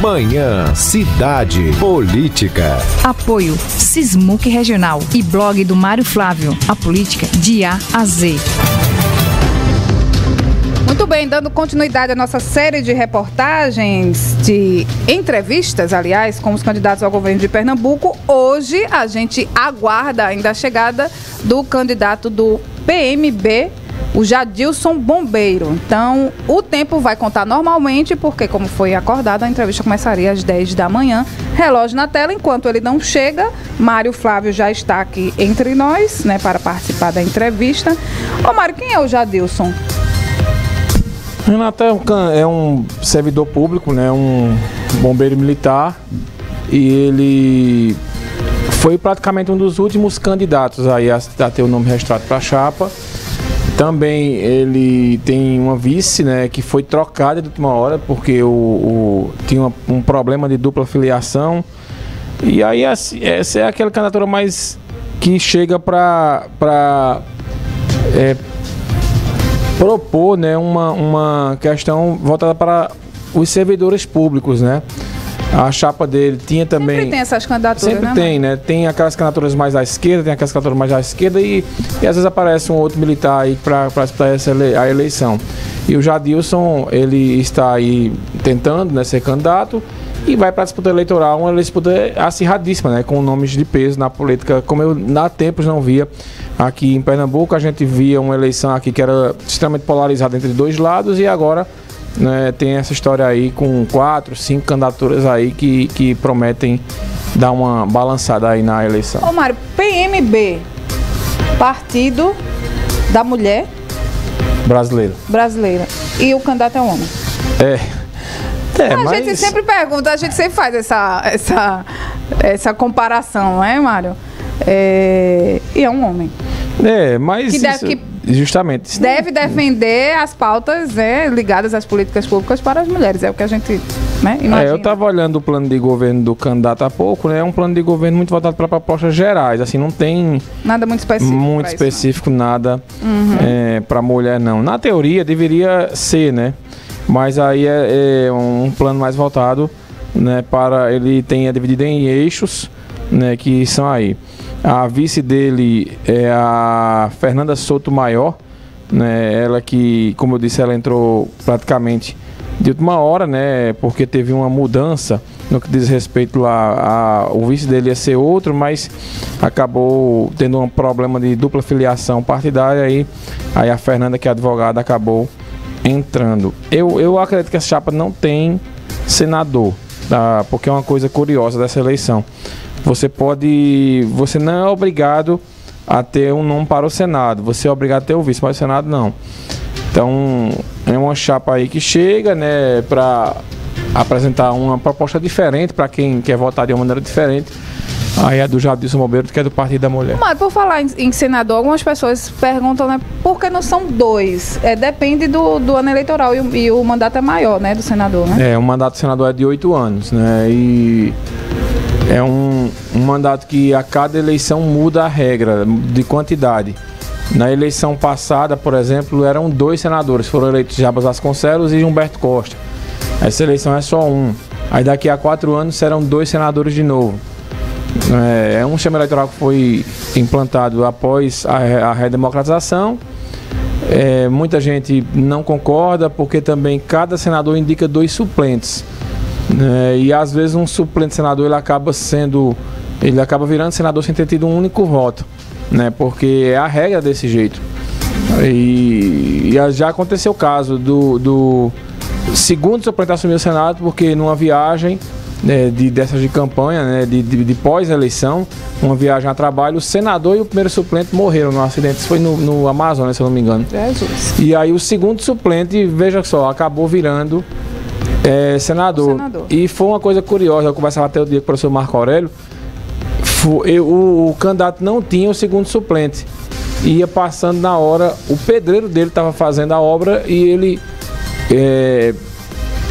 Manhã Cidade Política. Apoio Sismuc Regional e blog do Mário Flávio. A política de A a Z. Muito bem, dando continuidade à nossa série de reportagens, de entrevistas, aliás, com os candidatos ao governo de Pernambuco. Hoje a gente aguarda ainda a chegada do candidato do PMB o Jadilson Bombeiro. Então, o tempo vai contar normalmente, porque, como foi acordado, a entrevista começaria às 10 da manhã. Relógio na tela, enquanto ele não chega, Mário Flávio já está aqui entre nós, né, para participar da entrevista. Ô, Mário, quem é o Jadilson? Renato é um, é servidor público, né, um bombeiro militar, e ele foi praticamente um dos últimos candidatos aí a, a ter o nome registrado para a chapa. Também ele tem uma vice, né, que foi trocada de última hora porque o, o tinha uma, um problema de dupla filiação. E aí assim, essa é aquela candidatura mais que chega para para é, propor, né, uma, uma questão voltada para os servidores públicos, né? A chapa dele tinha também. Sempre tem essas candidaturas, Sempre né, tem, né? Tem aquelas candidaturas mais à esquerda, tem aquelas candidaturas mais à esquerda e, e às vezes aparece um outro militar aí para disputar essa ele, a eleição. E o Jadilson, ele está aí tentando né, ser candidato e vai para a disputa eleitoral, uma disputa acirradíssima, né? Com nomes de peso na política, como eu há tempos não via aqui em Pernambuco. A gente via uma eleição aqui que era extremamente polarizada entre dois lados e agora né, tem essa história aí com quatro, cinco candidaturas aí que, que prometem dar uma balançada aí na eleição. Ô Mário, PMB, Partido da Mulher Brasileiro. Brasileira. E o candidato é um homem. É. É, a mas... gente sempre pergunta, a gente sempre faz essa, essa, essa comparação, não é, Mário? É, e é um homem. É, mas. Que deve, isso, que justamente. deve defender as pautas né, ligadas às políticas públicas para as mulheres. É o que a gente né, imagina. É, eu estava olhando o plano de governo do candidato há pouco, né? É um plano de governo muito voltado para propostas gerais. Assim, não tem Nada muito específico. muito isso, específico nada Uhum. é, para mulher, não. Na teoria deveria ser, né? Mas aí é, é um plano mais voltado, né? Para ele tem é dividido em eixos, né? Que são aí. A vice dele é a Fernanda Souto Maior, né? Ela que, como eu disse, ela entrou praticamente de última hora, né? Porque teve uma mudança no que diz respeito lá, a, o vice dele ia ser outro, mas acabou tendo um problema de dupla filiação partidária aí, aí a Fernanda, que é advogada, acabou entrando. Eu, eu acredito que essa chapa não tem senador, tá? porque é uma coisa curiosa dessa eleição. Você pode. Você não é obrigado a ter um nome para o Senado. Você é obrigado a ter o vice, mas o Senado não. Então, é uma chapa aí que chega, né, para apresentar uma proposta diferente para quem quer votar de uma maneira diferente. Aí é do Jadilson Bombeiro, que é do Partido da Mulher. Mas por falar em, em senador, algumas pessoas perguntam, né, por que não são dois? É, depende do, do ano eleitoral e, o- e o mandato é maior, né, do senador, né? É, o mandato do senador é de oito anos, né? E é um, um mandato que a cada eleição muda a regra de quantidade. Na eleição passada, por exemplo, eram dois senadores, foram eleitos Jabas Vasconcelos e Humberto Costa. Essa eleição é só um. Aí daqui a quatro anos serão dois senadores de novo. É, é um sistema eleitoral que foi implantado após a, a redemocratização. É, muita gente não concorda porque também cada senador indica dois suplentes. Né? e às vezes um suplente senador ele acaba sendo. Ele acaba virando senador sem ter tido um único voto. Né? Porque é a regra desse jeito. E, e já aconteceu o caso do, do segundo suplente assumir o Senado porque numa viagem né, de, dessas de campanha, né, de, de, de pós-eleição, uma viagem a trabalho, o senador e o primeiro suplente morreram no acidente. Isso foi no, no Amazonas, se eu não me engano. Jesus. E aí o segundo suplente, veja só, acabou virando é, senador. Senador. E foi uma coisa curiosa, eu conversava até o dia com o professor Marco Aurélio. Fo- eu- o, o candidato não tinha o segundo suplente. Ia passando na hora, o pedreiro dele estava fazendo a obra e ele. é,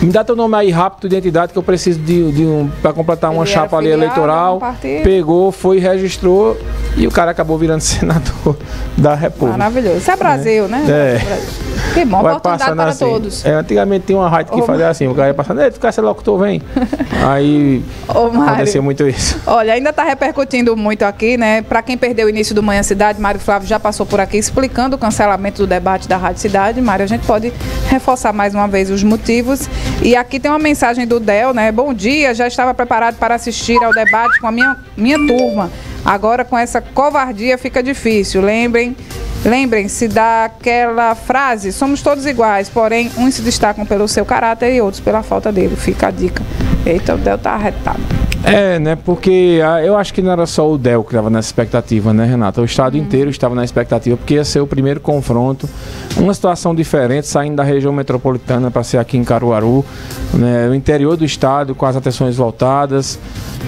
me dá teu nome aí rápido, identidade, que eu preciso de, de um. para completar uma Ele era chapa ali eleitoral. Pegou, foi, registrou e o cara acabou virando senador da República. Maravilhoso. Isso é Brasil, né? É. Que bom, vai passando para assim. todos. É, antigamente tinha uma rádio que fazia assim, o cara ia passando, ei, tu quer ser locutor, vem. Aí Mário. acontecia muito isso. Olha, ainda está repercutindo muito aqui, né? Para quem perdeu o início do Manhã Cidade, Mário Flávio já passou por aqui explicando o cancelamento do debate da Rádio Cidade. Mário, a gente pode reforçar mais uma vez os motivos. E aqui tem uma mensagem do Del, né? Bom dia, já estava preparado para assistir ao debate com a minha, minha turma. Agora com essa covardia fica difícil. Lembrem, lembrem-se daquela frase: somos todos iguais, porém uns se destacam pelo seu caráter e outros pela falta dele. Fica a dica. Eita, o Del tá arretado. É, né? Porque ah, eu acho que não era só o Del que estava nessa expectativa, né, Renata? O estado inteiro estava na expectativa, porque ia ser o primeiro confronto. Uma situação diferente, saindo da região metropolitana para ser aqui em Caruaru, né? O interior do estado com as atenções voltadas.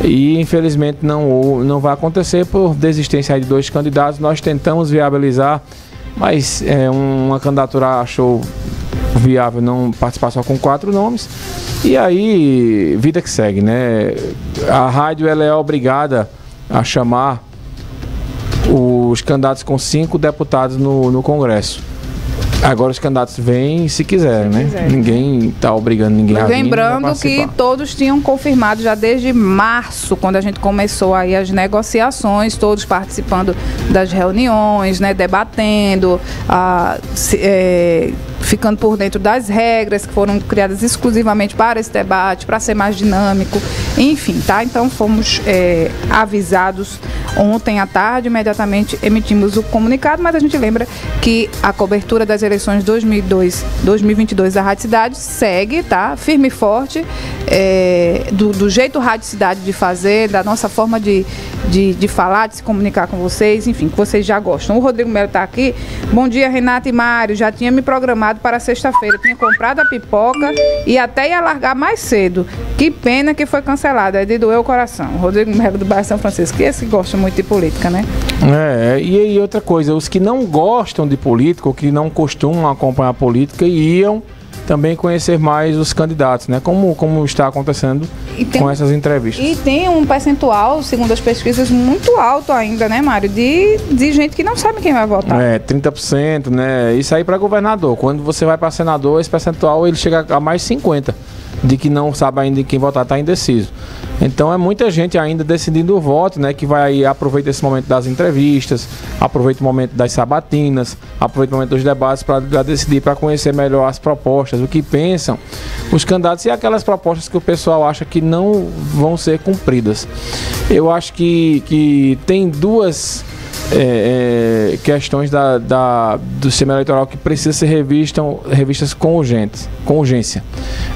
E infelizmente não, não vai acontecer por desistência de dois candidatos. Nós tentamos viabilizar, mas é, uma candidatura achou viável não participar só com quatro nomes. E aí, vida que segue, né? A rádio ela é obrigada a chamar os candidatos com cinco deputados no, no Congresso. Agora os candidatos vêm se quiserem, né? quiserem. Ninguém está obrigando ninguém a vir, Lembrando a que participar. todos tinham confirmado já desde março, quando a gente começou aí as negociações, todos participando das reuniões, né, debatendo, ah, se- eh, ficando por dentro das regras que foram criadas exclusivamente para esse debate, para ser mais dinâmico, enfim, tá? Então fomos eh, avisados ontem à tarde, imediatamente emitimos o comunicado, mas a gente lembra que a cobertura das eleições 2002, 2022 da Rádio Cidade segue, tá? Firme e forte, é, do, do jeito Rádio Cidade de fazer, da nossa forma de, de, de falar, de se comunicar com vocês, enfim, que vocês já gostam. O Rodrigo Melo está aqui. Bom dia, Renata e Mário. Já tinha me programado para sexta-feira. Tinha comprado a pipoca e até ia largar mais cedo. Que pena que foi cancelado. É de doer o coração. Rodrigo Melo do bairro São Francisco. Que esse gosta muito de política, né? É, e, e outra coisa, os que não gostam de política, ou que não costumam acompanhar a política, iam também conhecer mais os candidatos, né? Como, como está acontecendo tem- com essas entrevistas. E tem um percentual, segundo as pesquisas, muito alto ainda, né, Mário? De, de gente que não sabe quem vai votar. É, 30%, né? Isso aí para governador. Quando você vai para senador, esse percentual ele chega a mais 50 de que não sabe ainda em quem votar, está indeciso. Então é muita gente ainda decidindo o voto, né? Que vai aí, aproveita esse momento das entrevistas, aproveita o momento das sabatinas, aproveita o momento dos debates para decidir, para conhecer melhor as propostas, o que pensam os candidatos e aquelas propostas que o pessoal acha que não vão ser cumpridas. Eu acho que, que tem duas é, é, questões da, da- do sistema eleitoral que precisam ser revistam, revistas com, urgente, com urgência.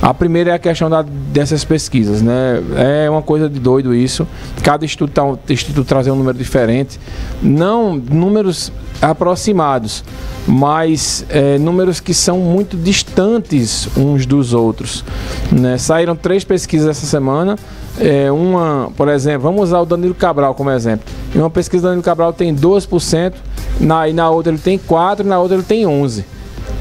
A primeira é a questão da- dessas pesquisas. Né? É uma coisa de doido isso. Cada instituto, tá, instituto trazer um número diferente. Não números aproximados, mas é, números que são muito distantes uns dos outros. né? Saíram três pesquisas essa semana. É, uma, por exemplo, vamos usar o Danilo Cabral como exemplo. Em uma pesquisa, o Danilo Cabral tem 12%, na, e na outra ele tem 4%, e na outra ele tem 11%.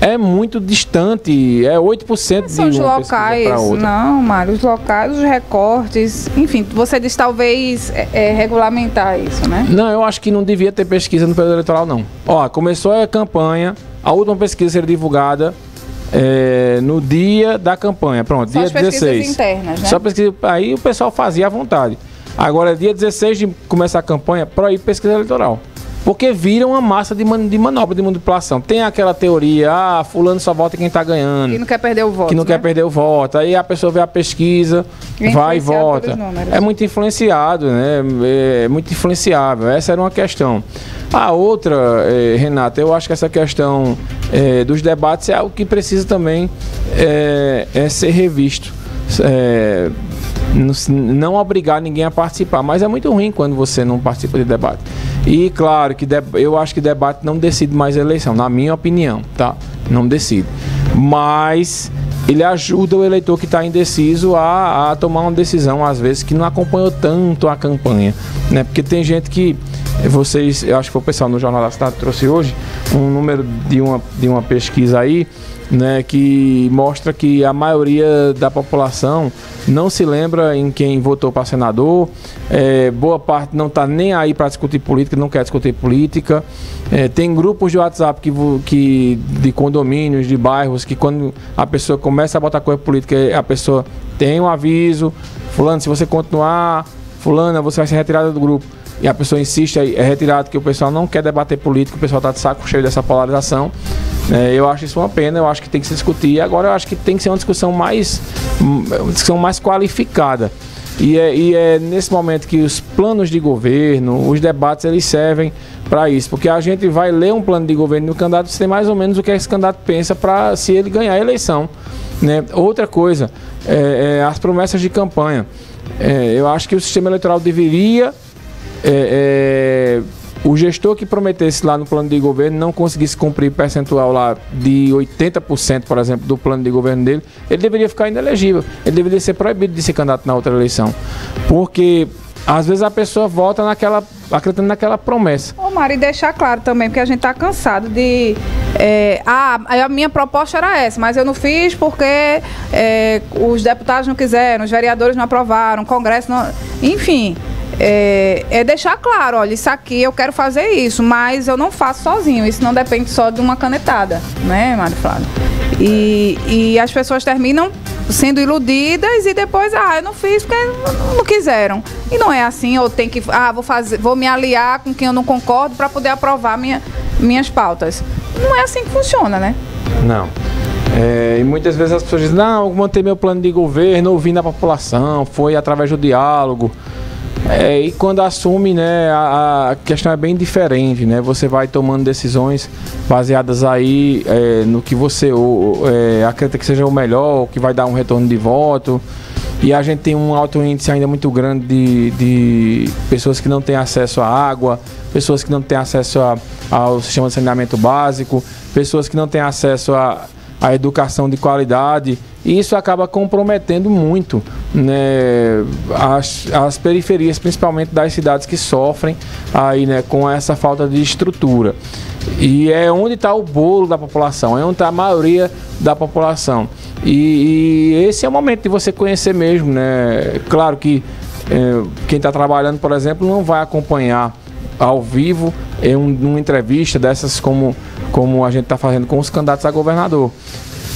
É muito distante, é 8% de São os uma locais, não, Mário, os locais, os recortes, enfim, você diz talvez é, é, regulamentar isso, né? Não, eu acho que não devia ter pesquisa no período eleitoral, não. Ó, começou a campanha, a última pesquisa será divulgada é, no dia da campanha. Pronto, Só dia as pesquisas 16. internas, né? Só pesquisa, aí o pessoal fazia à vontade. Agora, dia 16 de começar a campanha, proíbe pesquisa eleitoral. Porque viram uma massa de, man- de manobra de manipulação. Tem aquela teoria, ah, fulano só vota quem tá ganhando Que não quer perder o voto, que não né? quer perder o voto. Aí a pessoa vê a pesquisa, É vai e vota. É muito influenciado, né? É muito influenciável. Essa era uma questão. A outra, eh, Renata, eu acho que essa questão eh, dos debates é algo que precisa também eh, é ser revisto. É, não não obrigar ninguém a participar, mas é muito ruim quando você não participa de debate. E claro que eu acho que debate não decide mais a eleição, na minha opinião, tá? Não decide. Mas ele ajuda o eleitor que está indeciso a, a tomar uma decisão, às vezes, que não acompanhou tanto a campanha. Né? Porque tem gente que, vocês, eu acho que foi o pessoal no Jornal da Cidade trouxe hoje, um número de uma, de uma pesquisa aí, né, que mostra que a maioria da população não se lembra em quem votou para senador, é, boa parte não está nem aí para discutir política, não quer discutir política. É, tem grupos de WhatsApp que, que, de condomínios, de bairros, que quando a pessoa começa a botar coisa política, a pessoa tem um aviso, fulano, se você continuar, fulana, você vai ser retirada do grupo e a pessoa insiste, é retirado que o pessoal não quer debater política, o pessoal está de saco cheio dessa polarização. É, eu acho isso uma pena, eu acho que tem que se discutir. Agora eu acho que tem que ser uma discussão mais, uma discussão mais qualificada. E é, e é nesse momento que os planos de governo, os debates, eles servem para isso. Porque a gente vai ler um plano de governo do candidato e tem mais ou menos o que esse candidato pensa para se ele ganhar a eleição. Né? Outra coisa, é, é, as promessas de campanha. É, eu acho que o sistema eleitoral deveria é, é, o gestor que prometesse lá no plano de governo não conseguisse cumprir percentual lá de 80%, por exemplo, do plano de governo dele, ele deveria ficar inelegível. Ele deveria ser proibido de ser candidato na outra eleição. Porque às vezes a pessoa vota naquela, acreditando naquela promessa. Ô Mari, deixar claro também, porque a gente está cansado de. É, ah, a minha proposta era essa, mas eu não fiz porque é, os deputados não quiseram, os vereadores não aprovaram, o Congresso não. Enfim é, é, deixar claro, olha, isso aqui eu quero fazer isso, mas eu não faço sozinho. Isso não depende só de uma canetada, né, Mário Flávio? E, e as pessoas terminam sendo iludidas e depois, ah, eu não fiz porque não quiseram. E não é assim, ou tem que, ah, vou fazer, vou me aliar com quem eu não concordo para poder aprovar minha, minhas pautas. Não é assim que funciona, né? Não. É, e muitas vezes as pessoas dizem, não, eu manter meu plano de governo, ouvindo a população, foi através do diálogo. É, e quando assume, né, a, a, questão é bem diferente, né? Você vai tomando decisões baseadas aí é, no que você ou, é, acredita que seja o melhor, que vai dar um retorno de voto. E a gente tem um alto índice ainda muito grande de, de pessoas que não têm acesso à água, pessoas que não têm acesso a, ao sistema de saneamento básico, pessoas que não têm acesso a a educação de qualidade e isso acaba comprometendo muito né, as, as periferias, principalmente das cidades que sofrem aí, né, com essa falta de estrutura. E é onde está o bolo da população, é onde está a maioria da população. E, e, esse é o momento de você conhecer mesmo, né? Claro que é, quem está trabalhando, por exemplo, não vai acompanhar ao vivo em um, uma entrevista dessas como, como a gente está fazendo com os candidatos a governador.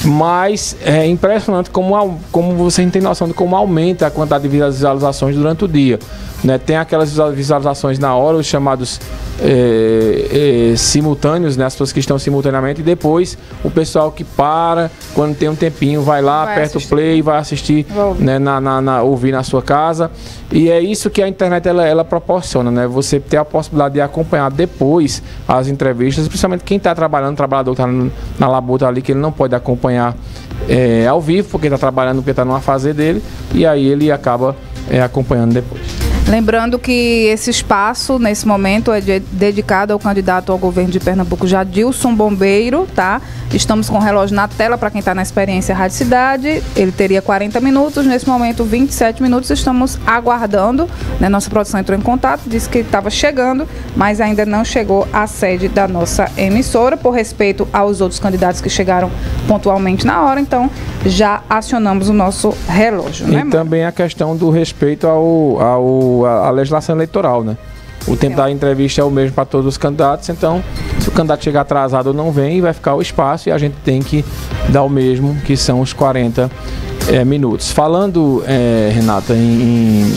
Mas é impressionante como, como você tem noção de como aumenta a quantidade de visualizações durante o dia. Né? Tem aquelas visualizações na hora, os chamados é, é, simultâneos, né? as pessoas que estão simultaneamente, e depois o pessoal que para, quando tem um tempinho, vai lá, vai aperta assistir. o play, vai assistir, né? na, na, na, ouvir na sua casa. E é isso que a internet ela, ela proporciona, né? Você ter a possibilidade de acompanhar depois as entrevistas, principalmente quem está trabalhando, trabalhador que está na labuta ali, que ele não pode acompanhar é, ao vivo, porque está trabalhando, porque está numa fase dele, e aí ele acaba é, acompanhando depois. Lembrando que esse espaço, nesse momento, é de, dedicado ao candidato ao governo de Pernambuco, Jadilson Bombeiro, tá? Estamos com o relógio na tela para quem está na experiência Rádio Cidade. Ele teria 40 minutos, nesse momento 27 minutos. Estamos aguardando. Né? Nossa produção entrou em contato, disse que estava chegando, mas ainda não chegou à sede da nossa emissora, por respeito aos outros candidatos que chegaram pontualmente na hora. Então, já acionamos o nosso relógio. E né, também a questão do respeito ao, ao à legislação eleitoral, né? O tempo da entrevista é o mesmo para todos os candidatos, então se o candidato chegar atrasado não vem, vai ficar o espaço e a gente tem que dar o mesmo, que são os 40 é, minutos. Falando, é, Renata, em, em,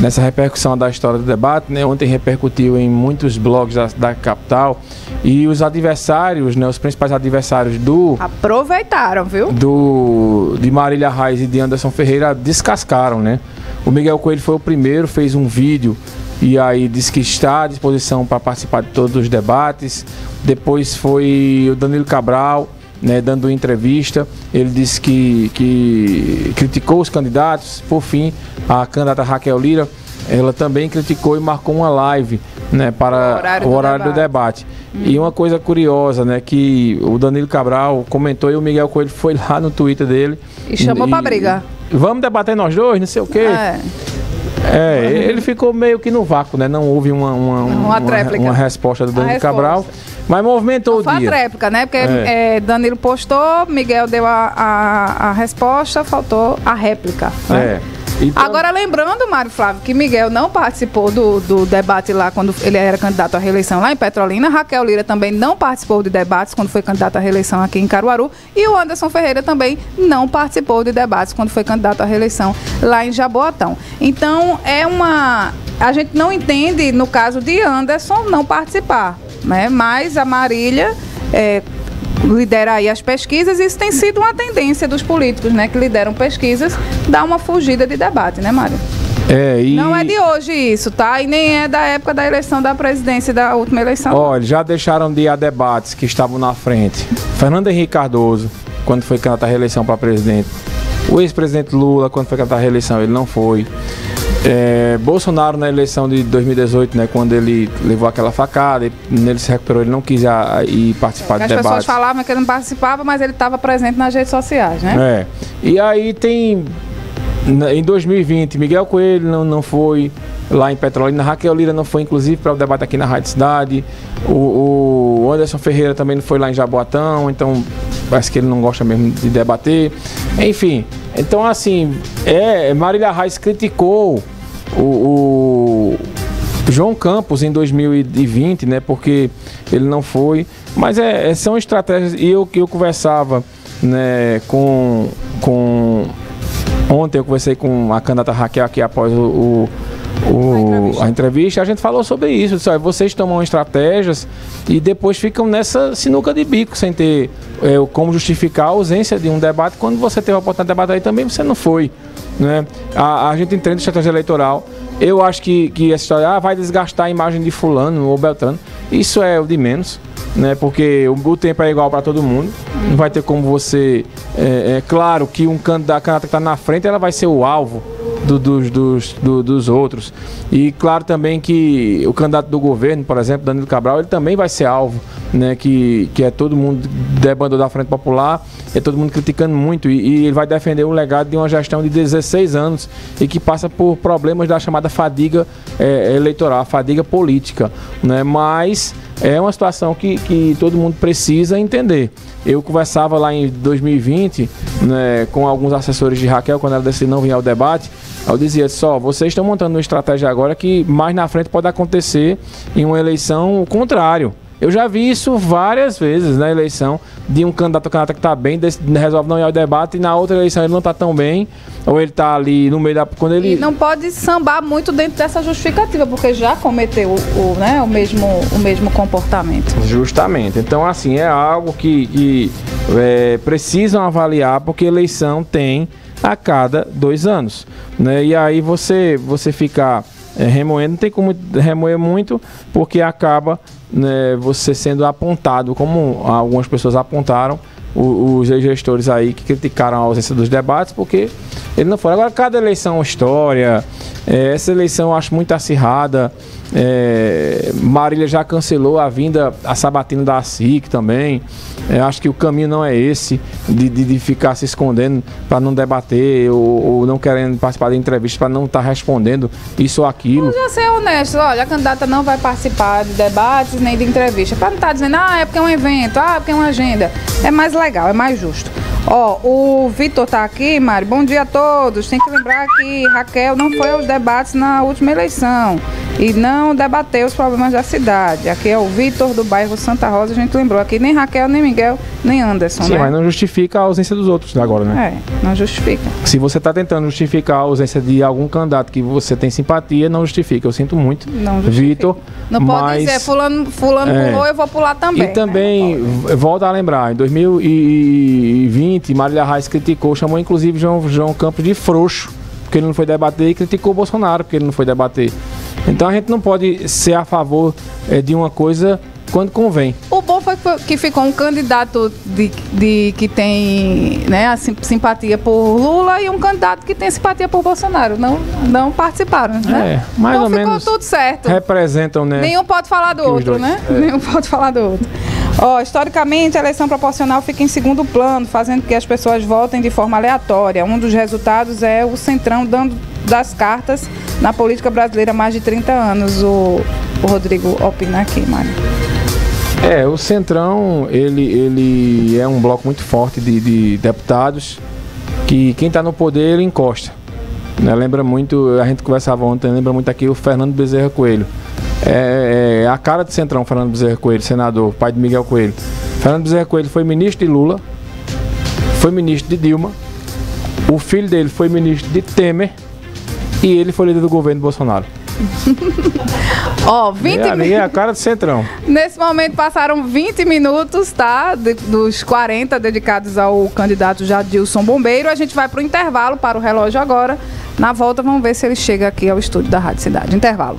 nessa repercussão da história do debate, né, ontem repercutiu em muitos blogs da, da capital e os adversários, né, os principais adversários do. Aproveitaram, viu? Do, de Marília Reis e de Anderson Ferreira descascaram, né? O Miguel Coelho foi o primeiro, fez um vídeo e aí disse que está à disposição para participar de todos os debates. Depois foi o Danilo Cabral, né, dando entrevista. Ele disse que, que criticou os candidatos. Por fim, a candidata Raquel Lira, ela também criticou e marcou uma live né, para o horário, o horário do, do debate. Hum. E uma coisa curiosa, né, que o Danilo Cabral comentou e o Miguel Coelho foi lá no Twitter dele. E chamou para brigar. Vamos debater nós dois, não sei o quê. É. É, ele ficou meio que no vácuo, né? Não houve uma, uma, Uma tréplica. uma resposta do Danilo resposta. Cabral, mas movimentou Foi o a dia. tréplica, né? Porque É. é, Danilo postou, Miguel deu a, a, a resposta, faltou a réplica. né? É. Então- Agora, lembrando, Mário Flávio, que Miguel não participou do, do debate lá quando ele era candidato à reeleição lá em Petrolina. Raquel Lira também não participou de debates quando foi candidato à reeleição aqui em Caruaru. E o Anderson Ferreira também não participou de debates quando foi candidato à reeleição lá em Jaboatão. Então, é uma. A gente não entende, no caso de Anderson, não participar. Né? Mas a Marília. é, lidera aí as pesquisas e isso tem sido uma tendência dos políticos, né, que lideram pesquisas, dar uma fugida de debate, né, Mário? É, e... Não é de hoje isso, tá? E nem é da época da eleição da presidência, da última eleição. Olha, já deixaram de ir a debates que estavam na frente. Fernando Henrique Cardoso, quando foi candidato à reeleição para presidente. O ex-presidente Lula, quando foi candidato à reeleição, ele não foi. É, Bolsonaro na eleição de 2018, né, quando ele levou aquela facada, e nele se recuperou, ele não quis a- a- ir participar Porque de as pessoas falavam que ele não participava, mas ele estava presente nas redes sociais, né? É. E aí tem. Em 2020, Miguel Coelho não, não foi lá em Petrolina, Raquel Lira não foi, inclusive, para o debate aqui na Rádio Cidade. O, o Anderson Ferreira também não foi lá em Jaboatão, então parece que ele não gosta mesmo de debater. Enfim, então assim, é, Marília Reis criticou o, o João Campos em 2020, né? Porque ele não foi. Mas é, é- são estratégias. E eu que eu conversava né, com, com. Ontem eu conversei com a candidata Raquel aqui após o. o- o- a, entrevista. a gente falou sobre isso. Disse, "Olha, vocês tomam estratégias e depois ficam nessa sinuca de bico, sem ter é, como justificar a ausência de um debate. Quando você teve a oportunidade de debater aí também, você não foi. Né? A, a gente entende estratégia eleitoral. Eu acho que, que essa história ah, vai desgastar a imagem de fulano ou Beltrano. Isso é o de menos, né? Porque o, o tempo é igual para todo mundo. Não vai ter como você. É, é claro que um candidato, a candidata que está na frente, ela vai ser o alvo do- dos, dos, do- dos outros. E claro também que o candidato do governo, por exemplo, Danilo Cabral, ele também vai ser alvo, né? Que, que é todo mundo debandou da Frente Popular, é todo mundo criticando muito. E, e ele vai defender o legado de uma gestão de 16 anos e que passa por problemas da chamada fadiga eh, eleitoral, fadiga política. Né? Mas é uma situação que, que todo mundo precisa entender. Eu conversava lá em 2020 né, com alguns assessores de Raquel, quando ela decidiu não vir ao debate. Eu dizia só, vocês estão montando uma estratégia agora que mais na frente pode acontecer em uma eleição o contrário. Eu já vi isso várias vezes na eleição de um candidato que está bem, desse- resolve não ir ao debate e na outra eleição ele não está tão bem, ou ele está ali no meio da. Quando ele. E não pode sambar muito dentro dessa justificativa, porque já cometeu o, o, né, o, mesmo, o mesmo comportamento. Justamente. Então, assim, é algo que, que, é, precisam avaliar, porque eleição tem a cada dois anos. Né? E aí você, você ficar é, remoendo, não tem como remoer muito, porque acaba né, você sendo apontado, como algumas pessoas apontaram, os gestores aí que criticaram a ausência dos debates, porque ele não foi. Agora, cada eleição é uma história. É, essa eleição eu acho muito acirrada. É, Marília já cancelou a vinda a sabatina da SIC também. É, acho que o caminho não é esse, de, de, de ficar se escondendo para não debater ou, ou não querendo participar de entrevistas para não estar respondendo isso ou aquilo. Já ser honesto, olha, a candidata não vai participar de debates nem de entrevista. Para não estar dizendo, ah, é porque é um evento, ah, é porque é uma agenda. É mais legal, é mais justo. Ó, o Vitor tá aqui, Mari. Bom dia a todos. Tem que lembrar que Raquel não foi aos debates na última eleição e não debateu os problemas da cidade. Aqui é o Vitor do bairro Santa Rosa. A gente lembrou aqui nem Raquel, nem Miguel, nem Anderson, Sim, né? mas não justifica a ausência dos outros agora, né? É, não justifica. Se você está tentando justificar a ausência de algum candidato que você tem simpatia, não justifica. Eu sinto muito, Não justifica. Vitor. Não pode mas- dizer, fulano, fulano É. pulou, eu vou pular também. E também, né? volta a lembrar, em 2020, Marília Reis criticou, chamou inclusive João, João Campos de frouxo, porque ele não foi debater, e criticou o Bolsonaro, porque ele não foi debater. Então a gente não pode ser a favor eh, de uma coisa quando convém. O bom foi que- ficou um candidato de, de- que tem né, a sim- simpatia por Lula e um candidato que tem simpatia por Bolsonaro. Não, não participaram, né? É, mais então ou ficou menos tudo certo. Representam, né? Nenhum pode falar do outro, né? É. Nenhum pode falar do outro. Ó, historicamente, a eleição proporcional fica em segundo plano, fazendo que as pessoas votem de forma aleatória. Um dos resultados é o Centrão dando das cartas na política brasileira há mais de 30 anos. O, o Rodrigo opina aqui, Mário. É, o Centrão, ele, ele é um bloco muito forte de, de deputados que quem está no poder, encosta. Né? Lembra muito, a gente conversava ontem, lembra muito aqui o Fernando Bezerra Coelho. É, é a cara de Centrão, Fernando Bezerra Coelho, senador, pai de Miguel Coelho. Fernando Bezerra Coelho foi ministro de Lula, foi ministro de Dilma, o filho dele foi ministro de Temer e ele foi líder do governo Bolsonaro. Ó, 20 E ali é a cara de Centrão. Nesse momento passaram 20 minutos, tá? De- dos 40 dedicados ao candidato Jadilson Bombeiro. A gente vai para o intervalo, para o relógio agora. Na volta, vamos ver se ele chega aqui ao estúdio da Rádio Cidade. Intervalo.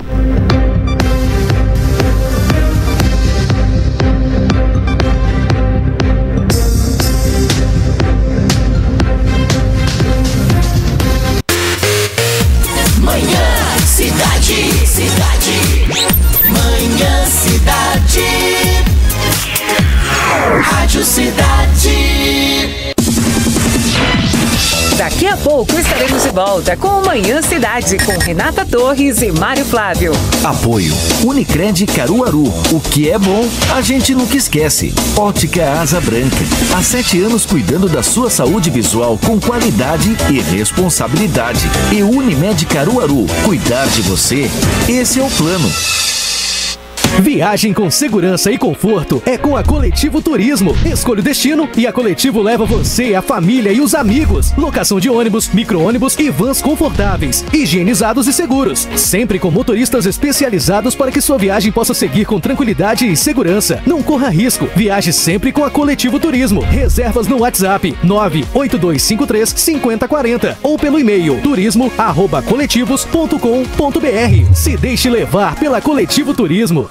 Volta com Manhã Cidade, com Renata Torres e Mário Flávio. Apoio. Unicred Caruaru. O que é bom, a gente nunca esquece. Ótica Asa Branca. Há sete anos cuidando da sua saúde visual com qualidade e responsabilidade. E Unimed Caruaru. Cuidar de você, esse é o plano. Viagem com segurança e conforto é com a Coletivo Turismo. Escolha o destino e a Coletivo leva você, a família e os amigos. Locação de ônibus, micro-ônibus e vans confortáveis, higienizados e seguros. Sempre com motoristas especializados para que sua viagem possa seguir com tranquilidade e segurança. Não corra risco. Viaje sempre com a Coletivo Turismo. Reservas no WhatsApp 98253 5040 ou pelo e-mail turismo@coletivos.com.br. Se deixe levar pela Coletivo Turismo.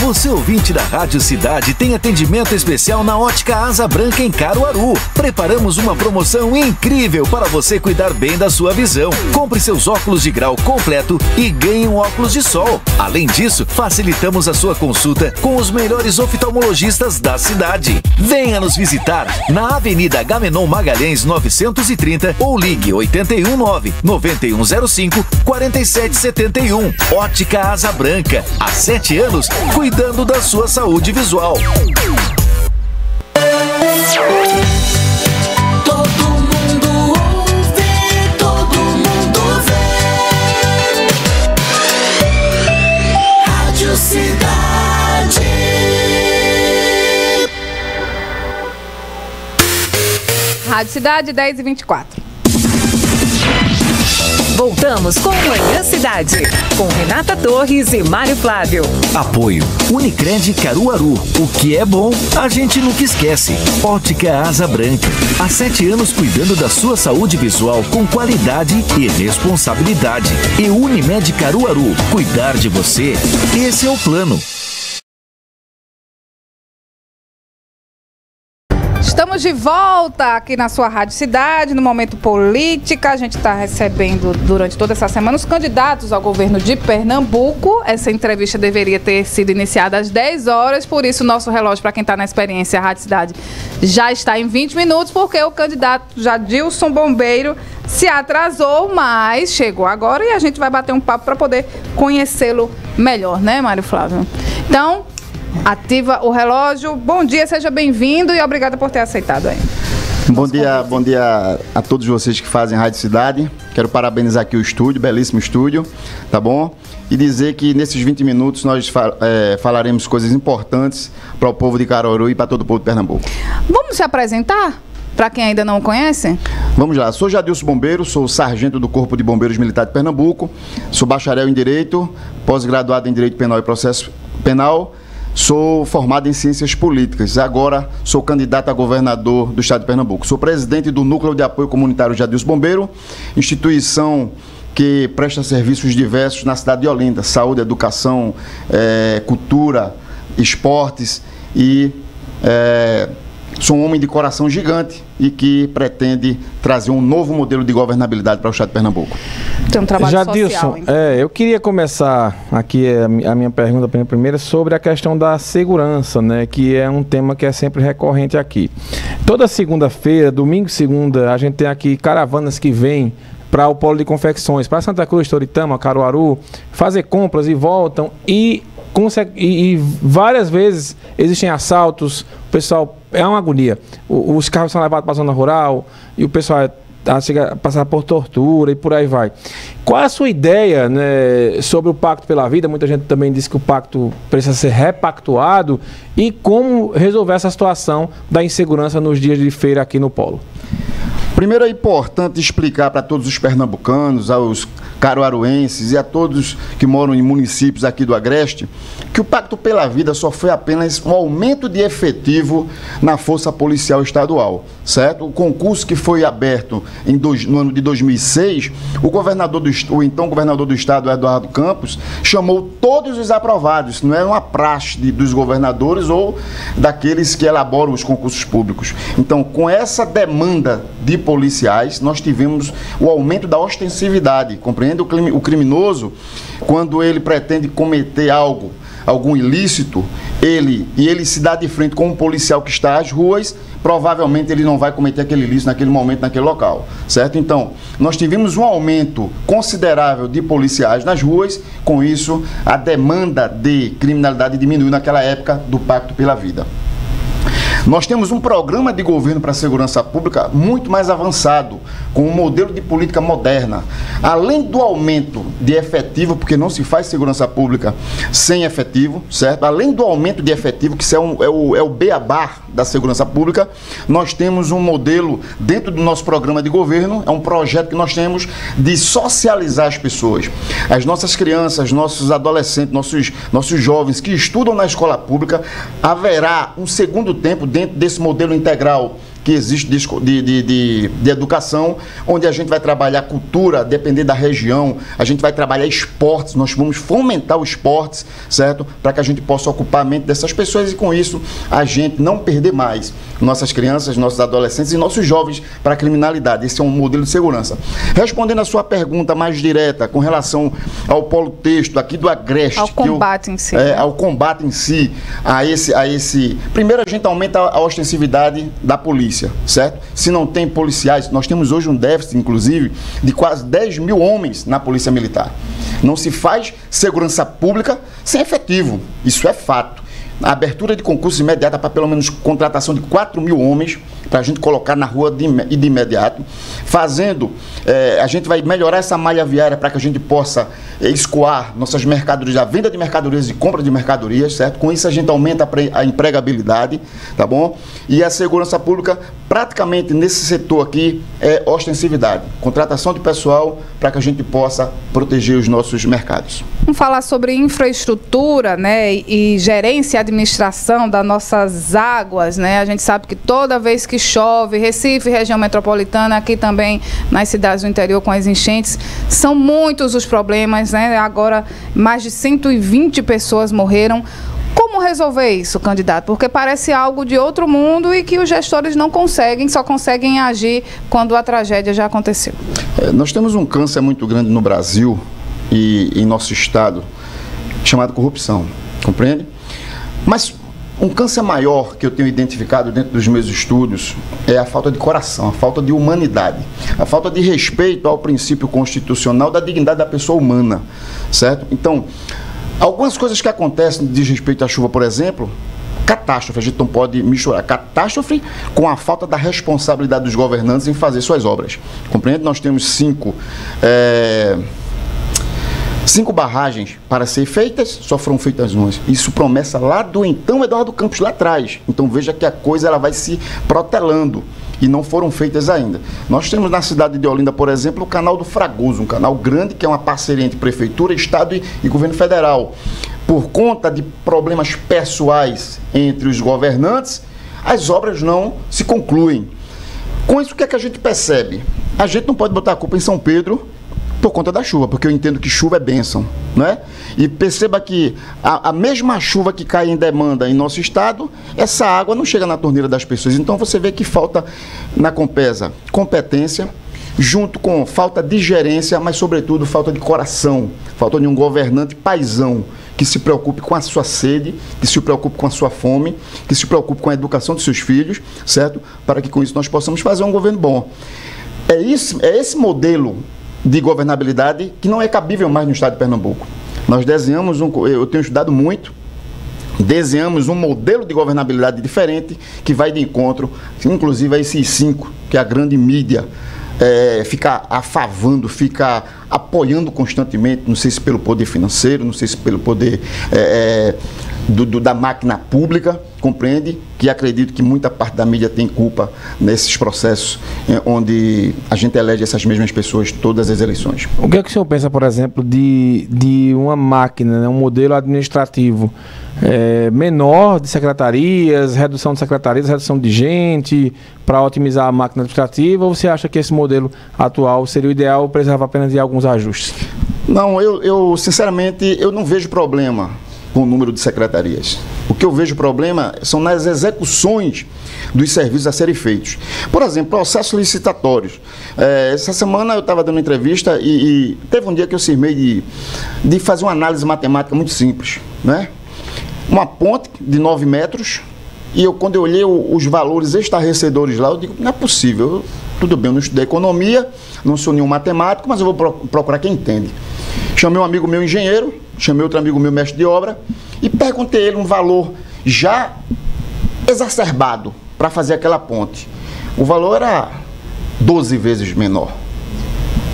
Você ouvinte da Rádio Cidade tem atendimento especial na Ótica Asa Branca em Caruaru. Preparamos uma promoção incrível para você cuidar bem da sua visão. Compre seus óculos de grau completo e ganhe um óculos de sol. Além disso, facilitamos a sua consulta com os melhores oftalmologistas da cidade. Venha nos visitar na Avenida Gamenon Magalhães 930 ou ligue 819 9105 4771. Ótica Asa Branca. Há sete anos, cuidando da sua saúde visual. Todo mundo ouve, todo mundo vê. Rádio Cidade. Rádio Cidade 10 e 24. Voltamos com Manhã Cidade, com Renata Torres e Mário Flávio. Apoio. Unicred Caruaru. O que é bom, a gente nunca esquece. Ótica Asa Branca. Há sete anos cuidando da sua saúde visual com qualidade e responsabilidade. E Unimed Caruaru. Cuidar de você, esse é o plano. Estamos de volta aqui na sua Rádio Cidade, no Momento Política. A gente está recebendo durante toda essa semana os candidatos ao governo de Pernambuco. Essa entrevista deveria ter sido iniciada às 10 horas, por isso o nosso relógio, para quem está na experiência, Rádio Cidade, já está em 20 minutos, porque o candidato Jadilson Bombeiro se atrasou, mas chegou agora e a gente vai bater um papo para poder conhecê-lo melhor, né, Mário Flávio? Então, Ativa o relógio. Bom dia, seja bem-vindo e obrigada por ter aceitado aí. Bom dia, bom dia a todos vocês que fazem Rádio Cidade. Quero parabenizar aqui o estúdio, belíssimo estúdio, tá bom? E dizer que nesses 20 minutos nós eh, falaremos coisas importantes para o povo de Caruaru e para todo o povo de Pernambuco. Vamos se apresentar? Para quem ainda não conhece? Vamos lá, sou Jadilson Bombeiro, sou sargento do Corpo de Bombeiros Militar de Pernambuco, sou bacharel em Direito, pós-graduado em Direito Penal e Processo Penal, sou formado em Ciências Políticas, agora sou candidato a governador do Estado de Pernambuco. Sou presidente do Núcleo de Apoio Comunitário Jadilson Bombeiro, instituição que presta serviços diversos na cidade de Olinda, saúde, educação, eh, cultura, esportes e eh, sou um homem de coração gigante e que pretende trazer um novo modelo de governabilidade para o Estado de Pernambuco. Tem um trabalho Jadilson, social, hein? é, eu queria começar aqui a, mi- a minha pergunta prim- primeiro sobre a questão da segurança, né, que é um tema que é sempre recorrente aqui. Toda segunda-feira, domingo e segunda, a gente tem aqui caravanas que vêm para o polo de confecções, para Santa Cruz, Toritama, Caruaru, fazer compras e voltam e, e, e várias vezes existem assaltos, o pessoal é uma agonia. O- os carros são levados para a zona rural e o pessoal é chega a passar por tortura e por aí vai. Qual a sua ideia né, sobre o Pacto pela Vida? Muita gente também diz que o pacto precisa ser repactuado e como resolver essa situação da insegurança nos dias de feira aqui no Polo. Primeiro é importante explicar para todos os pernambucanos, aos caruaruenses e a todos que moram em municípios aqui do Agreste, que o Pacto pela Vida só foi apenas um aumento de efetivo na Força Policial Estadual, certo? O concurso que foi aberto dois- no ano de 2006, o governador do, o então governador do estado, Eduardo Campos, chamou todos os aprovados, não é uma praxe de- dos governadores ou daqueles que elaboram os concursos públicos. Então, com essa demanda de policiais, nós tivemos o aumento da ostensividade. Compreende? O, crime- o criminoso, quando ele pretende cometer algo, algum ilícito, ele e ele se dá de frente com um policial que está às ruas, provavelmente ele não vai cometer aquele ilícito naquele momento, naquele local, certo? Então, nós tivemos um aumento considerável de policiais nas ruas, com isso a demanda de criminalidade diminuiu naquela época do Pacto pela Vida. Nós temos um programa de governo para a segurança pública muito mais avançado, com um modelo de política moderna. Além do aumento de efetivo, porque não se faz segurança pública sem efetivo, certo? Além do aumento de efetivo, que isso é, um, é, o, é o beabá da segurança pública, nós temos um modelo dentro do nosso programa de governo, é um projeto que nós temos de socializar as pessoas. As nossas crianças, nossos adolescentes, nossos, nossos jovens que estudam na escola pública, haverá um segundo tempo dentro desse modelo integral que existe de, de, de, de- educação, onde a gente vai trabalhar cultura, depender da região, a gente vai trabalhar esportes, nós vamos fomentar os esportes, certo? Para que a gente possa ocupar a mente dessas pessoas e com isso a gente não perder mais nossas crianças, nossos adolescentes e nossos jovens para a criminalidade. Esse é um modelo de segurança. Respondendo a sua pergunta mais direta com relação ao polo texto aqui do Agreste. Ao que eu- combate em si, É, né? ao combate em si, a esse, a esse. Primeiro a gente aumenta a ostensividade da polícia, certo? Se não tem policiais, nós temos hoje um déficit, inclusive, de quase 10 mil homens na polícia militar. Não se faz segurança pública sem efetivo. Isso é fato. A abertura de concurso imediata para pelo menos contratação de 4 mil homens para a gente colocar na rua de, de imediato. Fazendo, eh, a gente vai melhorar essa malha viária para que a gente possa escoar nossas mercadorias, a venda de mercadorias e compra de mercadorias, certo? Com isso a gente aumenta a, pre- a empregabilidade, tá bom? E a segurança pública, praticamente nesse setor aqui, é ostensividade. Contratação de pessoal para que a gente possa proteger os nossos mercados. Vamos falar sobre infraestrutura, né, e gerência administração das nossas águas, né? A gente sabe que toda vez que chove, Recife, região metropolitana, aqui também nas cidades do interior com as enchentes, são muitos os problemas, né? Agora mais de 120 pessoas morreram. Como resolver isso, candidato? Porque parece algo de outro mundo e que os gestores não conseguem, só conseguem agir quando a tragédia já aconteceu. É, nós temos um câncer muito grande no Brasil e em nosso estado, chamado corrupção, compreende? Mas um câncer maior que eu tenho identificado dentro dos meus estudos é a falta de coração, a falta de humanidade, a falta de respeito ao princípio constitucional da dignidade da pessoa humana, certo? Então, algumas coisas que acontecem diz respeito à chuva, por exemplo, catástrofe, a gente não pode misturar catástrofe com a falta da responsabilidade dos governantes em fazer suas obras. Compreende? Nós temos cinco. eh, Cinco barragens para ser feitas, só foram feitas umas. Isso promessa lá do então Eduardo Campos, lá atrás. Então veja que a coisa ela vai se protelando e não foram feitas ainda. Nós temos na cidade de Olinda, por exemplo, o canal do Fragoso, um canal grande que é uma parceria entre prefeitura, estado e, e governo federal. Por conta de problemas pessoais entre os governantes, as obras não se concluem. Com isso, o que é que a gente percebe? A gente não pode botar a culpa em São Pedro por conta da chuva, porque eu entendo que chuva é bênção, é? E perceba que a, a mesma chuva que cai em demanda em nosso estado, essa água não chega na torneira das pessoas. Então você vê que falta na Compesa competência, junto com falta de gerência, mas sobretudo falta de coração, falta de um governante paisão que se preocupe com a sua sede, que se preocupe com a sua fome, que se preocupe com a educação dos seus filhos, certo? Para que com isso nós possamos fazer um governo bom. É, isso, é esse modelo de governabilidade que não é cabível mais no estado de Pernambuco. Nós desenhamos um, eu tenho estudado muito, desenhamos um modelo de governabilidade diferente que vai de encontro, inclusive a esses cinco, que é a grande mídia é, fica afavando, fica apoiando constantemente, não sei se pelo poder financeiro, não sei se pelo poder é, é, do, do, da máquina pública, compreende? Que acredito que muita parte da mídia tem culpa nesses processos é, onde a gente elege essas mesmas pessoas todas as eleições. O que é que o senhor pensa, por exemplo, de, de uma máquina, né, um modelo administrativo é, menor de secretarias, redução de secretarias, redução de gente, para otimizar a máquina administrativa, ou você acha que esse modelo atual seria o ideal precisava apenas de alguns ajustes? Não, eu, eu sinceramente eu não vejo problema com o número de secretarias. O que eu vejo problema são nas execuções dos serviços a serem feitos. Por exemplo, processos licitatórios. É, essa semana eu estava dando entrevista e, e, teve um dia que eu cismei de, de fazer uma análise matemática muito simples. Né? Uma ponte de 9 metros e eu, quando eu olhei os valores estarrecedores lá, eu digo, não é possível. Tudo bem, eu não estudei economia, não sou nenhum matemático, mas eu vou procurar quem entende. Chamei um amigo meu engenheiro, chamei outro amigo meu mestre de obra e perguntei ele um valor já exacerbado para fazer aquela ponte. O valor era 12 vezes menor.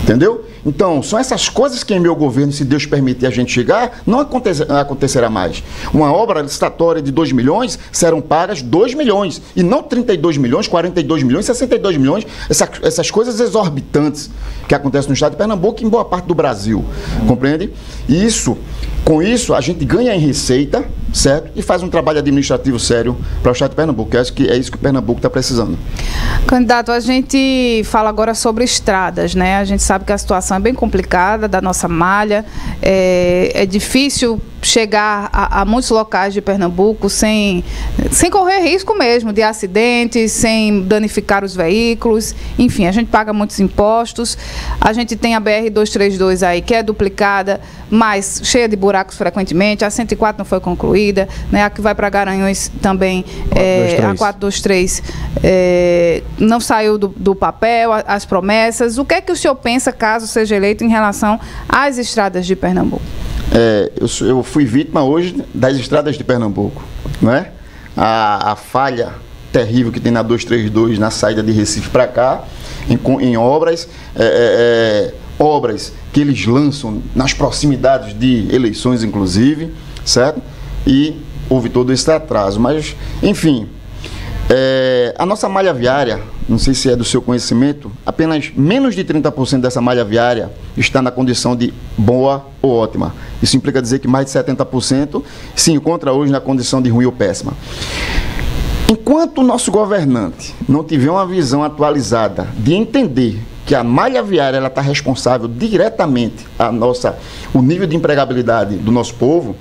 Entendeu? Então, são essas coisas que em meu governo, se Deus permitir a gente chegar, não acontecerá mais. Uma obra licitatória de 2 milhões serão pagas 2 milhões, e não 32 milhões, 42 milhões, 62 milhões, essa, essas coisas exorbitantes que acontecem no estado de Pernambuco e em boa parte do Brasil. Compreende? E isso, com isso, a gente ganha em receita, certo? E faz um trabalho administrativo sério para o estado de Pernambuco. acho que é isso que o Pernambuco está precisando. Candidato, a gente fala agora sobre estradas, né? A gente sabe que a situação é bem complicada da nossa malha. É, é difícil chegar a, a, muitos locais de Pernambuco sem, sem correr risco mesmo de acidentes, sem danificar os veículos. Enfim, a gente paga muitos impostos. A gente tem a BR-232 aí, que é duplicada, mas cheia de buracos frequentemente. A 104 não foi concluída. Né? A que vai para Garanhuns também, é, a 423, é, não saiu do, do papel, as promessas. O que é que o senhor pensa, caso seja eleito, em relação às estradas de Pernambuco? É, eu, eu, fui vítima hoje das estradas de Pernambuco, não é? A, a falha terrível que tem na 232 na saída de Recife para cá, em, em obras, é, é, é, obras que eles lançam nas proximidades de eleições, inclusive, certo? E houve todo esse atraso. Mas, enfim, é, a nossa malha viária, não sei se é do seu conhecimento, apenas menos de 30% dessa malha viária está na condição de boa ou ótima. Isso implica dizer que mais de 70% se encontra hoje na condição de ruim ou péssima. Enquanto o nosso governante não tiver uma visão atualizada de entender que a malha viária ela está responsável diretamente a nossa, o nível de empregabilidade do nosso povo,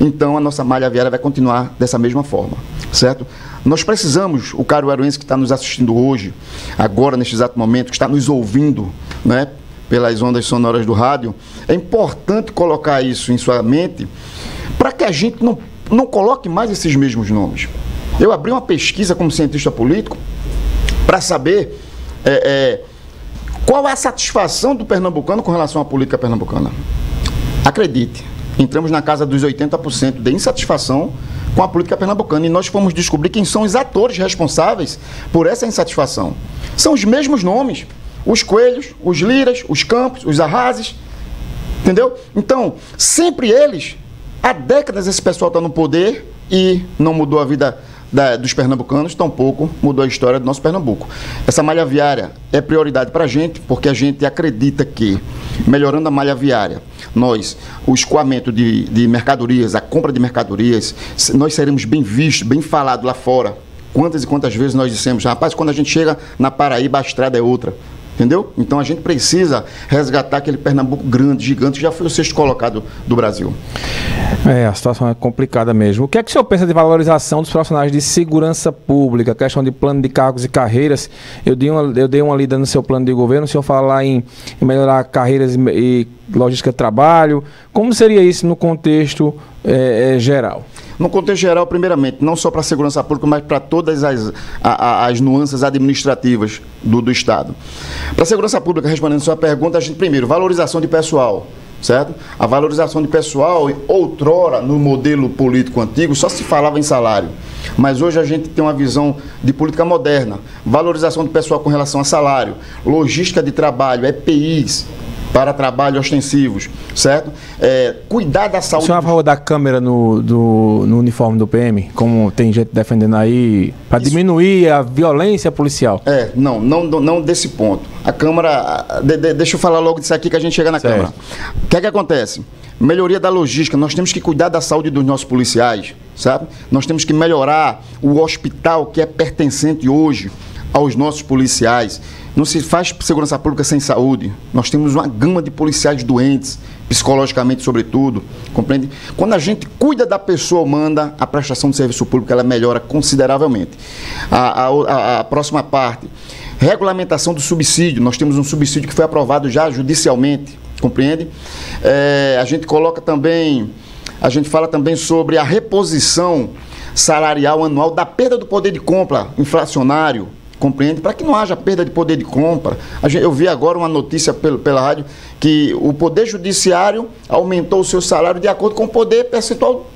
então a nossa malha viária vai continuar dessa mesma forma, certo? Nós precisamos, o caruaruense que está nos assistindo hoje, agora neste exato momento, que está nos ouvindo, né, pelas ondas sonoras do rádio, é importante colocar isso em sua mente para que a gente não, não coloque mais esses mesmos nomes. Eu abri uma pesquisa como cientista político para saber é, é, qual é a satisfação do pernambucano com relação à política pernambucana. Acredite, entramos na casa dos 80% de insatisfação com a política pernambucana e nós fomos descobrir quem são os atores responsáveis por essa insatisfação. São os mesmos nomes: os Coelhos, os Liras, os Campos, os Arrases. Entendeu? Então, sempre eles, há décadas esse pessoal está no poder e não mudou a vida da, dos pernambucanos, tampouco mudou a história do nosso Pernambuco. Essa malha viária é prioridade para a gente, porque a gente acredita que, melhorando a malha viária, nós, o escoamento de, de mercadorias, a compra de mercadorias, nós seremos bem vistos, bem falados lá fora. Quantas e quantas vezes nós dissemos, rapaz, quando a gente chega na Paraíba, a estrada é outra. Entendeu? Então a gente precisa resgatar aquele Pernambuco grande, gigante, que já foi o sexto colocado do Brasil. É, a situação é complicada mesmo. O que é que o senhor pensa de valorização dos profissionais de segurança pública, questão de plano de cargos e carreiras? Eu dei uma, eu dei uma lida no seu plano de governo, o senhor fala em, em melhorar carreiras e, e logística de trabalho. Como seria isso no contexto é, é, geral? No contexto geral, primeiramente, não só para a segurança pública, mas para todas as, a, as nuances administrativas do, do Estado. Para a segurança pública, respondendo a sua pergunta, a gente, primeiro, valorização de pessoal. Certo? A valorização de pessoal, outrora, no modelo político antigo, só se falava em salário. Mas hoje a gente tem uma visão de política moderna. Valorização de pessoal com relação a salário, logística de trabalho, EPIs, para trabalho ostensivos, certo? É, cuidar da O saúde. senhor é a favor da câmera no, do, no uniforme do PM, como tem gente defendendo aí, para diminuir a violência policial? É, não, não, não desse ponto. A Câmara. de- de- deixa eu falar logo disso aqui que a gente chega na Certo. Câmara. O que é que acontece? Melhoria da logística. Nós temos que cuidar da saúde dos nossos policiais, sabe? Nós temos que melhorar o hospital que é pertencente hoje aos nossos policiais. Não se faz segurança pública sem saúde. Nós temos uma gama de policiais doentes, psicologicamente, sobretudo. Compreende? Quando a gente cuida da pessoa humana, a prestação de serviço público ela melhora consideravelmente. A, a- a- a próxima parte. Regulamentação do subsídio. Nós temos um subsídio que foi aprovado já judicialmente, compreende? É, a gente coloca também, a gente fala também sobre a reposição salarial anual da perda do poder de compra inflacionário, compreende? Para que não haja perda de poder de compra. Eu vi agora uma notícia pela rádio que o Poder Judiciário aumentou o seu salário de acordo com o poder percentual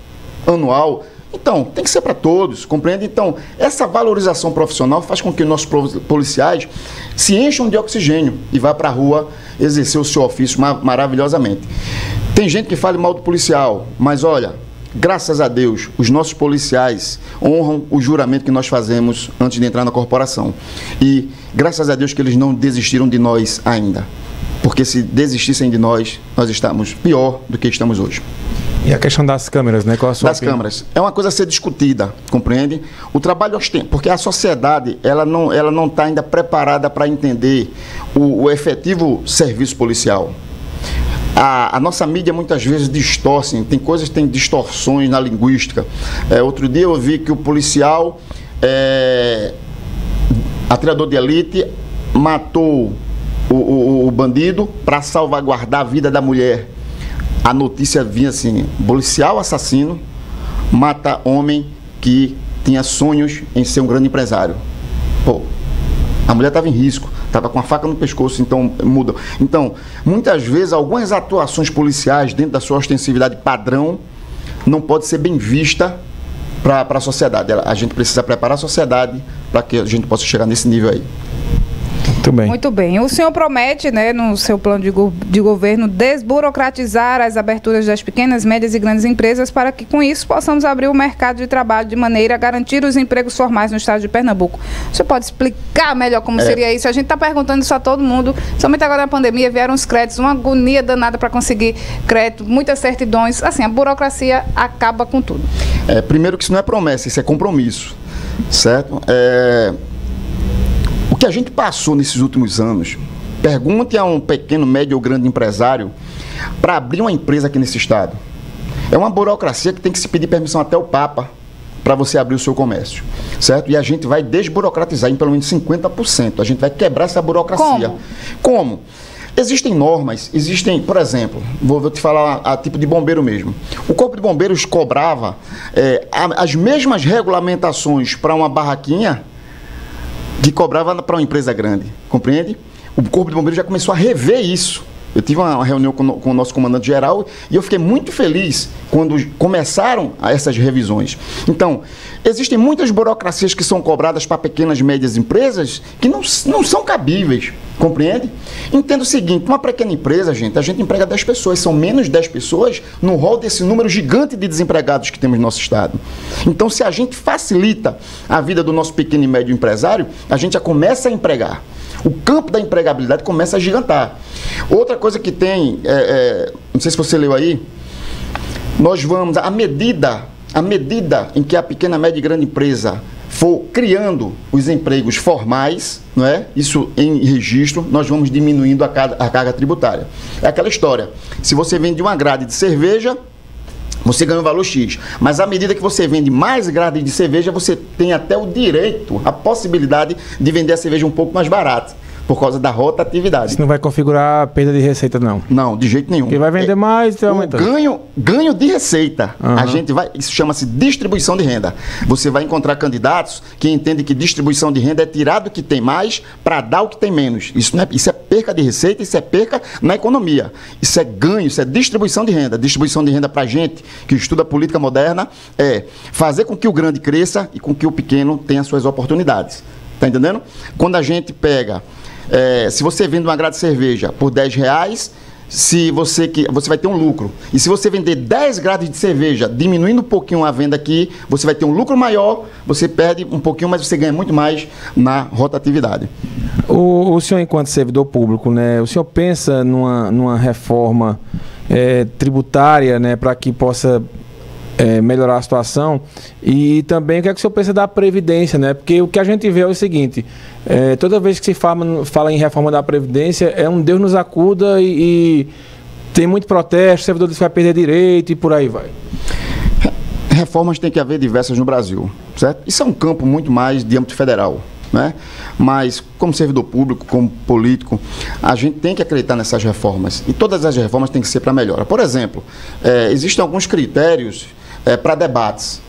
anual. Então, tem que ser para todos, compreende? Então, essa valorização profissional faz com que nossos policiais se encham de oxigênio e vá para a rua exercer o seu ofício ma- maravilhosamente. Tem gente que fala mal do policial, mas olha, graças a Deus, os nossos policiais honram o juramento que nós fazemos antes de entrar na corporação. E graças a Deus que eles não desistiram de nós ainda. Porque se desistissem de nós, nós estamos pior do que estamos hoje E a questão das câmeras, né? Qual a sua das opinião? câmaras. É uma coisa a ser discutida, compreende? O trabalho porque a sociedade ela não ela não está ainda preparada para entender o, o efetivo serviço policial. A, a nossa mídia muitas vezes distorce, tem coisas que têm distorções na linguística. É, outro dia eu vi que o policial, é, atirador de elite, matou o, o- o bandido para salvaguardar a vida da mulher. A notícia vinha assim: policial assassino mata homem que tinha sonhos em ser um grande empresário. Pô, a mulher estava em risco, estava com a faca no pescoço, então muda. Então, muitas vezes, algumas atuações policiais dentro da sua ostensividade padrão não pode ser bem vista para a sociedade. A gente precisa preparar a sociedade para que a gente possa chegar nesse nível aí. Muito bem. Muito bem. O senhor promete, né, no seu plano de, go- de governo, desburocratizar as aberturas das pequenas, médias e grandes empresas para que, com isso, possamos abrir o mercado de trabalho de maneira a garantir os empregos formais no estado de Pernambuco. O senhor pode explicar melhor como É. seria isso? A gente está perguntando isso a todo mundo. Somente agora na pandemia vieram os créditos, uma agonia danada para conseguir crédito, muitas certidões. Assim, a burocracia acaba com tudo. É, primeiro que isso não é promessa, isso é compromisso, certo? É, que a gente passou nesses últimos anos, pergunte a um pequeno, médio ou grande empresário para abrir uma empresa aqui nesse estado. É uma burocracia que tem que se pedir permissão até o Papa para você abrir o seu comércio, certo? E a gente vai desburocratizar em pelo menos 50%. A gente vai quebrar essa burocracia. Como? Como? Existem normas, existem, por exemplo, vou, vou te falar a, a tipo de bombeiro mesmo. O Corpo de Bombeiros cobrava eh, a- as mesmas regulamentações para uma barraquinha que cobrava para uma empresa grande, compreende? O Corpo de Bombeiros já começou a rever isso. Eu tive uma reunião com, com o nosso comandante geral e eu fiquei muito feliz quando começaram essas revisões. Então, existem muitas burocracias que são cobradas para pequenas e médias empresas que não, não são cabíveis, compreende? Entenda o seguinte, uma pequena empresa, gente, a gente emprega 10 pessoas, são menos 10 pessoas no rol desse número gigante de desempregados que temos no nosso estado. Então, se a gente facilita a vida do nosso pequeno e médio empresário, a gente já começa a empregar. O campo da empregabilidade começa a gigantar. Outra coisa que tem, é, é, não sei se você leu aí, nós vamos, à medida, à medida em que a pequena, média e grande empresa for criando os empregos formais, não é? Isso em registro, nós vamos diminuindo a a carga tributária. É aquela história. Se você vende uma grade de cerveja, você ganha um valor X. Mas à medida que você vende mais grade de cerveja, você tem até o direito, a possibilidade de vender a cerveja um pouco mais barata. Por causa da rotatividade. Isso não vai configurar perda de receita, não. Não, de jeito nenhum. Porque vai vender mais e aumenta. ganho, ganho de receita. Aham. A gente vai. Isso chama-se distribuição de renda. Você vai encontrar candidatos que entendem que distribuição de renda é tirar do que tem mais para dar o que tem menos. Isso, não é, isso é perca de receita, isso é perca na economia. Isso é ganho, isso é distribuição de renda. Distribuição de renda para gente que estuda política moderna é fazer com que o grande cresça e com que o pequeno tenha suas oportunidades. Tá entendendo? Quando a gente pega. É, se você vende uma grade de cerveja por 10 reais, se você que você vai ter um lucro. E se você vender 10 grades de cerveja, diminuindo um pouquinho a venda aqui, você vai ter um lucro maior, você perde um pouquinho, mas você ganha muito mais na rotatividade. O, o senhor, enquanto servidor público, né, o senhor pensa numa, numa reforma eh, tributária né, para que possa eh, melhorar a situação? E também o que é que o senhor pensa da Previdência? Né? Porque o que a gente vê é o seguinte: eh, toda vez que se fala, fala em reforma da Previdência, é um Deus nos acuda e, e tem muito protesto, o servidor diz que vai perder direito e por aí vai. Reformas tem que haver diversas no Brasil, certo? Isso é um campo muito mais de âmbito federal, né? Mas como servidor público, como político, a gente tem que acreditar nessas reformas. E todas as reformas têm que ser para melhora. Por exemplo, eh, existem alguns critérios para debates.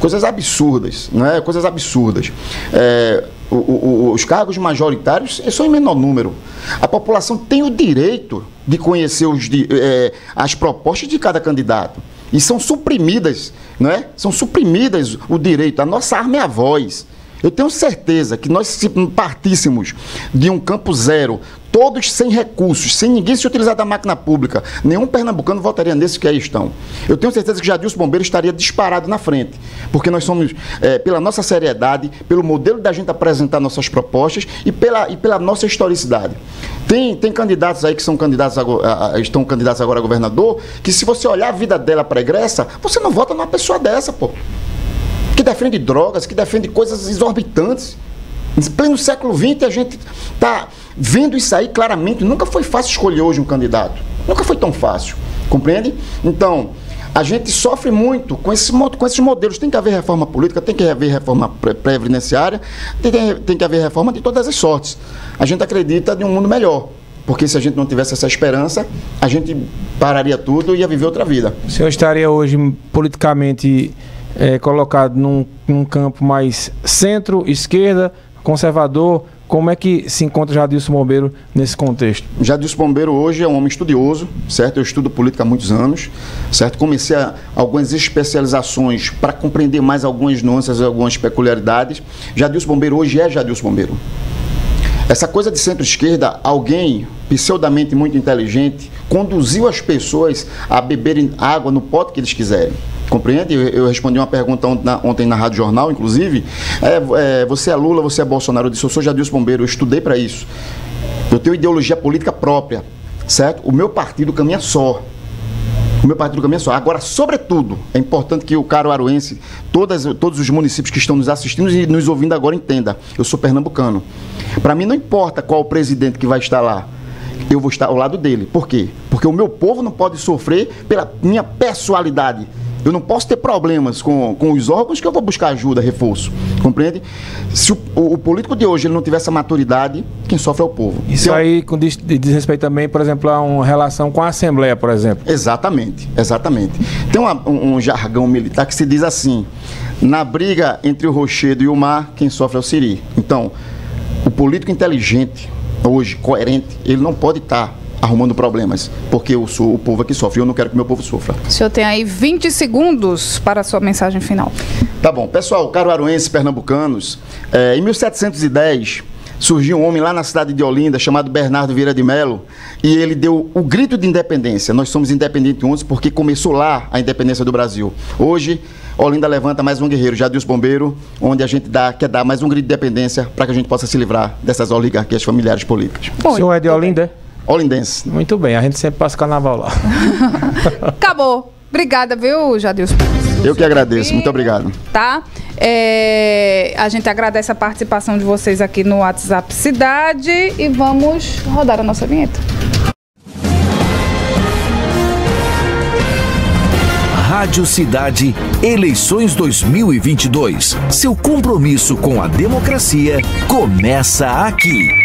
Coisas absurdas, né? Coisas absurdas. Eh, o- o- os cargos majoritários são em menor número. A população tem o direito de conhecer os di- eh, as propostas de cada candidato. E são suprimidas, não é? São suprimidas o direito. A nossa arma é a voz. Eu tenho certeza que nós, se partíssemos de um campo zero, todos sem recursos, sem ninguém se utilizar da máquina pública, nenhum pernambucano votaria nesse que aí estão. Eu tenho certeza que Jadilson Bombeiro estaria disparado na frente, porque nós somos, eh, pela nossa seriedade, pelo modelo da gente apresentar nossas propostas e pela, e pela nossa historicidade. Tem, tem candidatos aí que são candidatos a- a- estão candidatos agora a governador, que se você olhar a vida dela pregressa, você não vota numa pessoa dessa, pô que defende drogas, que defende coisas exorbitantes. Em pleno século XX, a gente está vendo isso aí claramente. Nunca foi fácil escolher hoje um candidato. Nunca foi tão fácil. Compreende? Então, a gente sofre muito com, esse, com esses modelos. Tem que haver reforma política, tem que haver reforma pre- previdenciária, tem, tem- tem que haver reforma de todas as sortes. A gente acredita em um mundo melhor. Porque se a gente não tivesse essa esperança, a gente pararia tudo e ia viver outra vida. O senhor estaria hoje politicamente eh, colocado num, num campo mais centro, esquerda, conservador. Como é que se encontra Jadilson Bombeiro nesse contexto? Jadilson Bombeiro hoje é um homem estudioso, certo? Eu estudo política há muitos anos, certo? Comecei a, algumas especializações para compreender mais algumas nuances, algumas peculiaridades. Jadilson Bombeiro hoje é Jadilson Bombeiro. Essa coisa de centro-esquerda, alguém pseudamente muito inteligente conduziu as pessoas a beberem água no pote que eles quiserem. Compreende? Eu, eu respondi uma pergunta ontem na, ontem na Rádio Jornal, inclusive. É, é, você é Lula, você é Bolsonaro? Eu disse, eu sou Jadilson Bombeiro, eu estudei para isso. Eu tenho ideologia política própria, certo? O meu partido caminha só. O meu partido só. Agora, sobretudo, é importante que o caro aruense, todas, todos os municípios que estão nos assistindo e nos ouvindo agora entenda. Eu sou pernambucano. Para mim não importa qual o presidente que vai estar lá. Eu vou estar ao lado dele. Por quê? Porque o meu povo não pode sofrer pela minha pessoalidade. Eu não posso ter problemas com, com os órgãos que eu vou buscar ajuda, reforço. Compreende? Se o, o- o político de hoje ele não tiver essa maturidade, quem sofre é o povo. Isso Então- aí com diz, diz respeito também, por exemplo, a uma relação com a Assembleia, por exemplo. Exatamente, exatamente. Tem uma- um, um jargão militar que se diz assim: na briga entre o rochedo e o mar, quem sofre é o siri. Então, o político inteligente, hoje, coerente, ele não pode estar arrumando problemas, porque eu sou o povo que sofre, eu não quero que meu povo sofra. O senhor tem aí 20 segundos para a sua mensagem final. Tá bom, pessoal, caruaruenses, pernambucanos, eh, em 1710 surgiu um homem lá na cidade de Olinda chamado Bernardo Vieira de Melo e ele deu o grito de independência. Nós somos independentes juntos porque começou lá a independência do Brasil. Hoje, Olinda levanta mais um guerreiro, Jadilson Bombeiro, onde a gente dá, quer dar mais um grito de independência para que a gente possa se livrar dessas oligarquias familiares políticas. o senhor é de Olinda? Olindense. Muito bem, a gente sempre passa carnaval lá. Acabou. Obrigada, viu, Jadilson? Eu que agradeço. Muito obrigado. Tá? É, a gente agradece a participação de vocês aqui no WhatsApp Cidade e vamos rodar a nossa vinheta. Rádio Cidade, eleições 2022. Seu compromisso com a democracia começa aqui.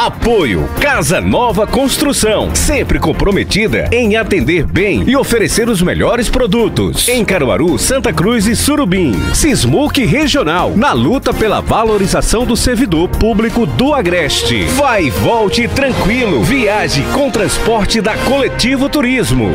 Apoio Casa Nova Construção, sempre comprometida em atender bem e oferecer os melhores produtos. Em Caruaru, Santa Cruz e Surubim. Sismuc Regional, na luta pela valorização do servidor público do Agreste. Vai e volte tranquilo. Viaje com transporte da Coletivo Turismo.